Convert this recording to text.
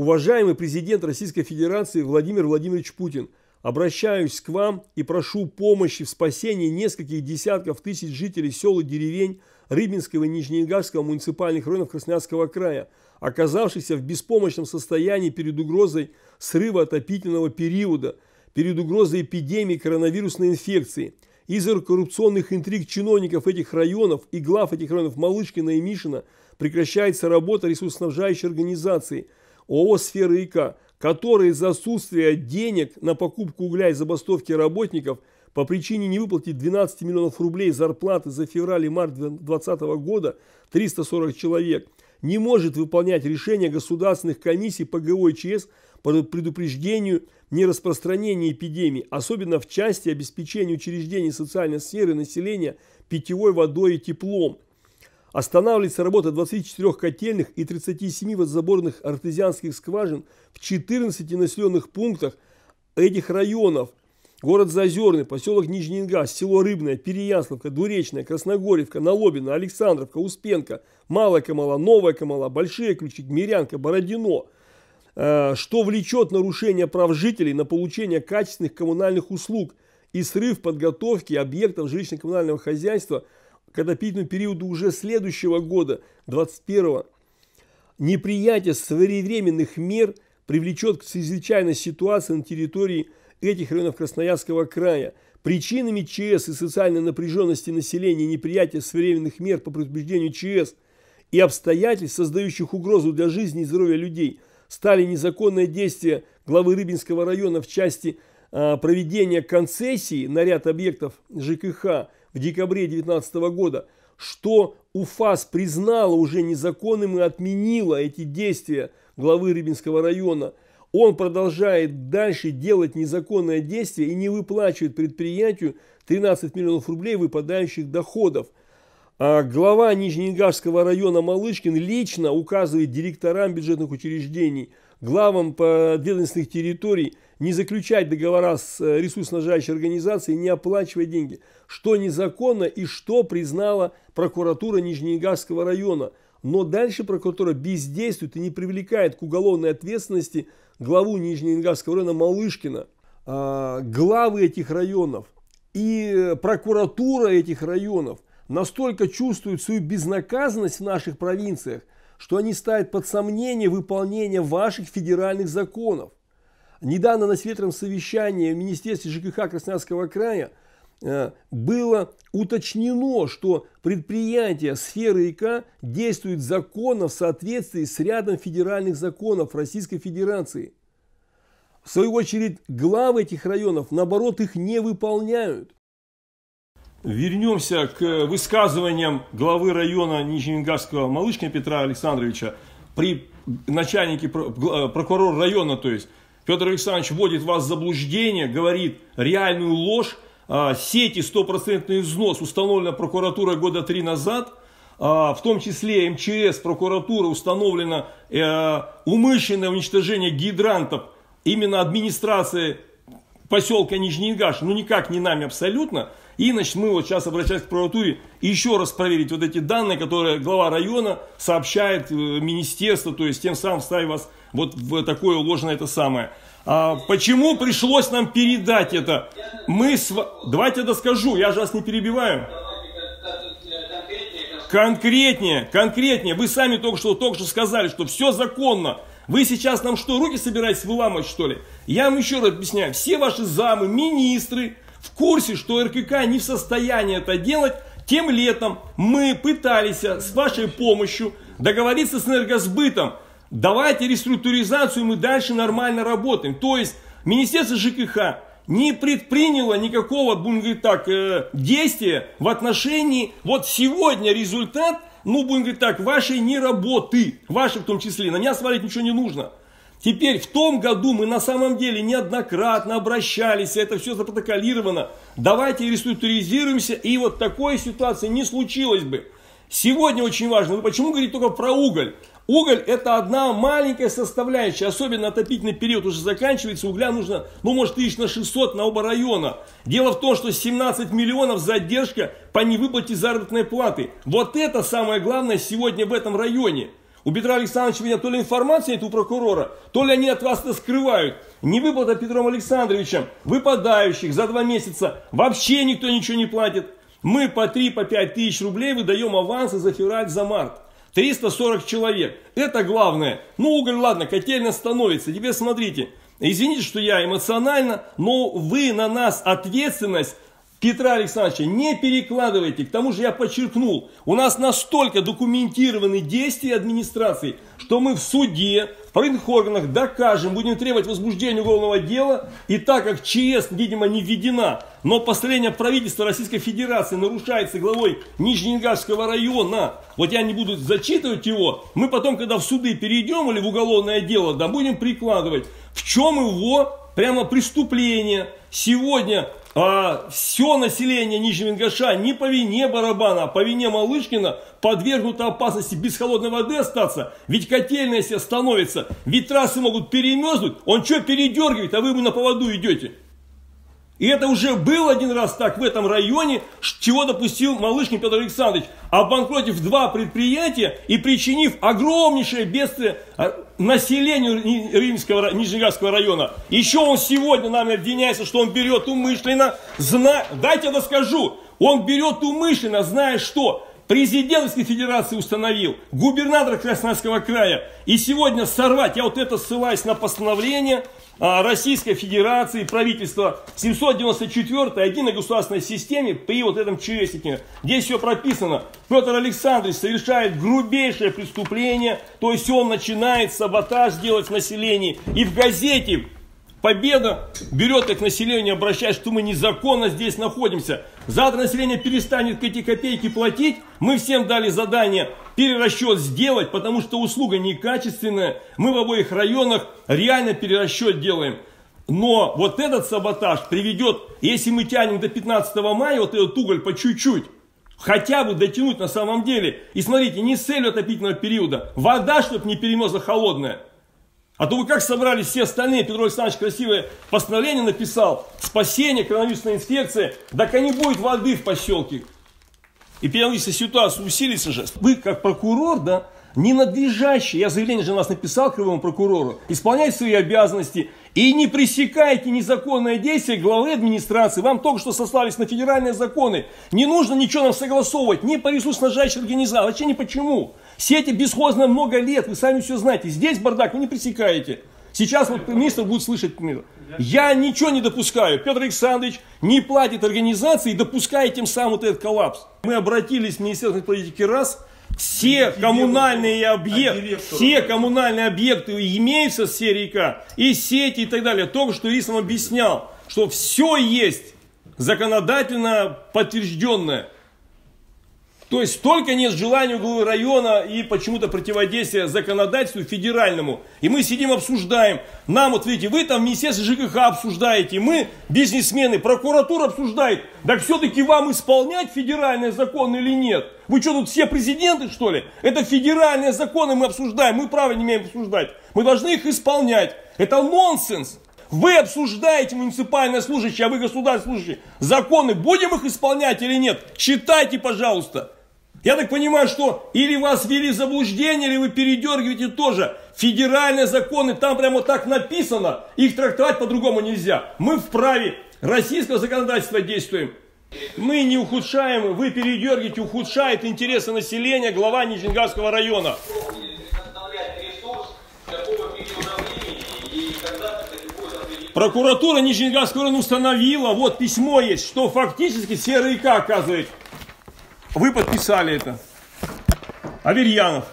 Уважаемый президент Российской Федерации Владимир Владимирович Путин, обращаюсь к вам и прошу помощи в спасении нескольких десятков тысяч жителей сел и деревень Рыбинского и Нижнеингарского муниципальных районов Красноярского края, оказавшихся в беспомощном состоянии перед угрозой срыва отопительного периода, перед угрозой эпидемии коронавирусной инфекции. Из-за коррупционных интриг чиновников этих районов и глав этих районов Малышкина и Мишина прекращается работа ресурсоснабжающей организации – ООО «Сфера ИК», которые из-за отсутствия денег на покупку угля и забастовки работников по причине невыплаты 12 миллионов рублей зарплаты за февраль и март 2020 года 340 человек не может выполнять решения государственных комиссий по ГО и ЧС по предупреждению нераспространения эпидемии, особенно в части обеспечения учреждений социальной сферы населения питьевой водой и теплом – Останавливается работа 24 котельных и 37 водозаборных артезианских скважин в 14 населенных пунктах этих районов. Город Зазерный, поселок Нижний Ингас, село Рыбное, Переяславка, Двуречная, Красногорьевка, Налобина, Александровка, Успенка, Малая Камала, Новая Камала, Большие Ключи, Мирянка, Бородино, э, что влечет нарушение прав жителей на получение качественных коммунальных услуг и срыв подготовки объектов жилищно-коммунального хозяйства – к отопительному периоду уже следующего года, 21 неприятие своевременных мер привлечет к чрезвычайной ситуации на территории этих районов Красноярского края. Причинами ЧС и социальной напряженности населения неприятия своевременных мер по предупреждению ЧС и обстоятельств, создающих угрозу для жизни и здоровья людей, стали незаконные действия главы Рыбинского района в части а, проведения концессии на ряд объектов ЖКХ – в декабре 2019 года, что УФАС признала уже незаконным и отменила эти действия главы Рыбинского района. Он продолжает дальше делать незаконное действие и не выплачивает предприятию 13 миллионов рублей выпадающих доходов. А глава Нижнеингарского района Малышкин лично указывает директорам бюджетных учреждений, главам подведомственных территорий не заключать договора с э, ресурсоснабжающей организацией, не оплачивать деньги, что незаконно и что признала прокуратура Нижнеингарского района. Но дальше прокуратура бездействует и не привлекает к уголовной ответственности главу Нижнеингарского района Малышкина. А, главы этих районов и прокуратура этих районов настолько чувствуют свою безнаказанность в наших провинциях, что они ставят под сомнение выполнение ваших федеральных законов. Недавно на светлом совещании в Министерстве ЖКХ Красноярского края э, было уточнено, что предприятия сферы ИК действуют законно в соответствии с рядом федеральных законов Российской Федерации. В свою очередь, главы этих районов, наоборот, их не выполняют. Вернемся к высказываниям главы района Нижнеингарского Малышкина Петра Александровича при начальнике, прокурор района, то есть Петр Александрович вводит вас в заблуждение, говорит реальную ложь, а, сети стопроцентный взнос установлена прокуратурой года три назад, а, в том числе МЧС, прокуратура установлено э, умышленное уничтожение гидрантов именно администрации поселка Нижний Ингаш, ну никак не нами абсолютно. И значит, мы вот сейчас обращаемся к прокуратуре еще раз проверить вот эти данные, которые глава района сообщает э, министерству, то есть тем самым ставя вас вот в такое ложное это самое. А почему пришлось нам передать это? Мы с... Давайте я доскажу, я же вас не перебиваю. Конкретнее, конкретнее. Вы сами только что, только что сказали, что все законно. Вы сейчас нам что, руки собираетесь выламывать, что ли? Я вам еще раз объясняю. Все ваши замы, министры в курсе, что РКК не в состоянии это делать. Тем летом мы пытались с вашей помощью договориться с энергосбытом Давайте реструктуризацию, мы дальше нормально работаем. То есть Министерство ЖКХ не предприняло никакого, будем говорить так, э, действия в отношении, вот сегодня результат, ну, будем говорить так, вашей неработы, вашей в том числе, на меня смотреть ничего не нужно. Теперь в том году мы на самом деле неоднократно обращались, это все запротоколировано. Давайте реструктуризируемся, и вот такой ситуации не случилось бы. Сегодня очень важно, вы почему говорите только про уголь? Уголь это одна маленькая составляющая, особенно отопительный период уже заканчивается, угля нужно, ну может тысяч на 600 на оба района. Дело в том, что 17 миллионов задержка по невыплате заработной платы. Вот это самое главное сегодня в этом районе. У Петра Александровича меня то ли информация нет у прокурора, то ли они от вас это скрывают. Не выплата Петром Александровичем выпадающих за два месяца вообще никто ничего не платит. Мы по 3, по 5 тысяч рублей выдаем авансы за февраль, за март. 340 человек. Это главное. Ну, уголь, ладно, котельная становится. Теперь смотрите. Извините, что я эмоционально, но вы на нас ответственность Петра Александровича не перекладывайте. К тому же я подчеркнул, у нас настолько документированы действия администрации, что мы в суде, в правительных органах докажем, будем требовать возбуждения уголовного дела. И так как ЧС, видимо, не введена, но постановление правительства Российской Федерации нарушается главой Нижнеингарского района, вот я не буду зачитывать его, мы потом, когда в суды перейдем или в уголовное дело, да, будем прикладывать, в чем его прямо преступление. Сегодня а все население Нижнего Ингоша не по вине Барабана, а по вине Малышкина подвергнуто опасности без холодной воды остаться. Ведь котельная если становится, ведь трассы могут перемерзнуть, он что передергивает, а вы ему на поводу идете. И это уже было один раз так в этом районе, чего допустил Малышкин Петр Александрович, обанкротив два предприятия и причинив огромнейшее бедствие а, населению Римского, Нижнеградского района. Еще он сегодня нам обвиняется, что он берет умышленно, зна... дайте я доскажу, он берет умышленно, зная что, президент Российской Федерации установил, губернатор Красноярского края, и сегодня сорвать, я вот это ссылаюсь на постановление, Российской Федерации, правительства 794 единой государственной системе при вот этом ЧСике. Здесь все прописано. Петр Александрович совершает грубейшее преступление, то есть он начинает саботаж делать в населении. И в газете Победа берет их население, обращаясь, что мы незаконно здесь находимся. Завтра население перестанет эти копейки платить. Мы всем дали задание перерасчет сделать, потому что услуга некачественная. Мы в обоих районах реально перерасчет делаем. Но вот этот саботаж приведет, если мы тянем до 15 мая, вот этот уголь по чуть-чуть, хотя бы дотянуть на самом деле. И смотрите, не с целью отопительного периода. Вода, чтобы не перемерзла холодная. А то вы как собрались все остальные, Петр Александрович красивое постановление написал, спасение, коронавирусная инфекция, так и не будет воды в поселке. Эпидемиологическая ситуация усилится же. Вы как прокурор, да, не надлежащий, я заявление же у нас написал кривому прокурору, исполняйте свои обязанности и не пресекайте незаконное действие главы администрации. Вам только что сослались на федеральные законы. Не нужно ничего нам согласовывать, ни по ресурсоснажающей организации, вообще ни почему. Сети бесхозно много лет, вы сами все знаете. Здесь бардак вы не пресекаете. Сейчас вот министр будет слышать. Я ничего не допускаю. Петр Александрович не платит организации, допуская тем самым вот этот коллапс. Мы обратились в Министерство политики раз, все коммунальные объекты, все коммунальные объекты имеются с РИК, и сети и так далее. Только что Рисом объяснял, что все есть законодательно подтвержденное. То есть только нет желания у главы района и почему-то противодействия законодательству федеральному. И мы сидим обсуждаем. Нам, вот видите, вы там в Министерстве ЖКХ обсуждаете, мы, бизнесмены, прокуратура обсуждает. Так все-таки вам исполнять федеральные законы или нет? Вы что, тут все президенты, что ли? Это федеральные законы мы обсуждаем, мы право не имеем обсуждать. Мы должны их исполнять. Это нонсенс. Вы обсуждаете муниципальное служащее, а вы государственный служащий. Законы, будем их исполнять или нет? Читайте, пожалуйста. Я так понимаю, что или вас ввели в заблуждение, или вы передергиваете тоже. Федеральные законы, там прямо так написано, их трактовать по-другому нельзя. Мы вправе российского законодательства действуем. Мы не ухудшаем, вы передергиваете, ухудшает интересы населения глава Нижнеградского района. Прокуратура Нижнеградского района установила, вот письмо есть, что фактически серый оказывает вы подписали это. Аверьянов.